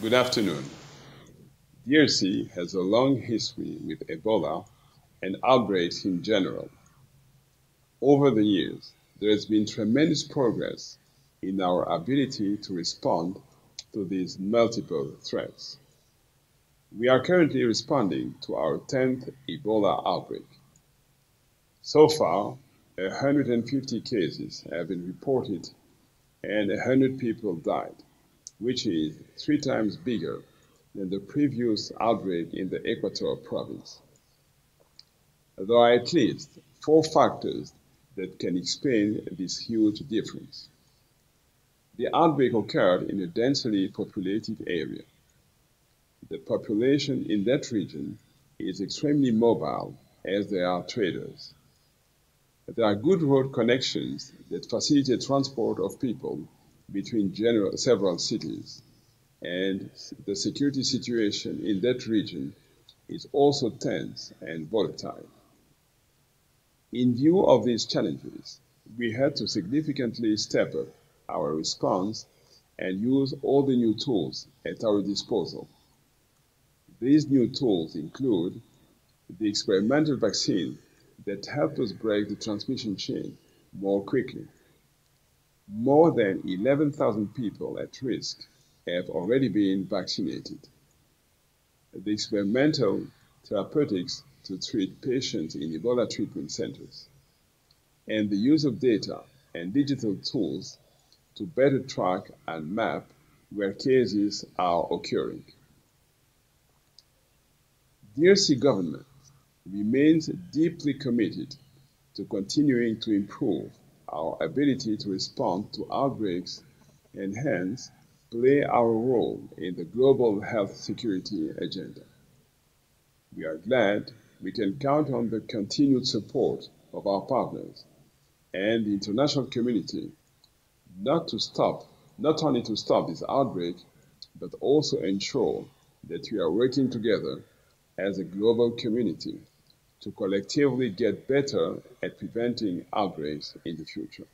Good afternoon. DRC has a long history with Ebola and outbreaks in general. Over the years, there has been tremendous progress in our ability to respond to these multiple threats. We are currently responding to our 10th Ebola outbreak. So far, 150 cases have been reported and 100 people died, which is three times bigger than the previous outbreak in the Equator province. There are at least four factors that can explain this huge difference. The outbreak occurred in a densely populated area. The population in that region is extremely mobile as they are traders. There are good road connections that facilitate transport of people between general, several cities, and the security situation in that region is also tense and volatile. In view of these challenges, we had to significantly step up our response and use all the new tools at our disposal. These new tools include the experimental vaccine that help us break the transmission chain more quickly. More than 11,000 people at risk have already been vaccinated. The experimental therapeutics to treat patients in Ebola treatment centers, and the use of data and digital tools to better track and map where cases are occurring. DRC government remains deeply committed to continuing to improve our ability to respond to outbreaks and hence play our role in the global health security agenda. We are glad we can count on the continued support of our partners and the international community not to stop, not only to stop this outbreak, but also ensure that we are working together as a global community to collectively get better at preventing outbreaks in the future.